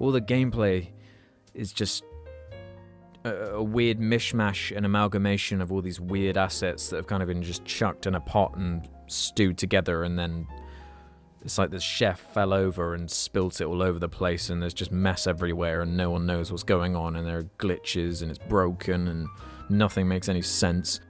all the gameplay is just a, a weird mishmash and amalgamation of all these weird assets that have kind of been just chucked in a pot and stewed together, and then it's like the chef fell over and spilt it all over the place, and there's just mess everywhere, and no one knows what's going on, and there are glitches, and it's broken, and nothing makes any sense.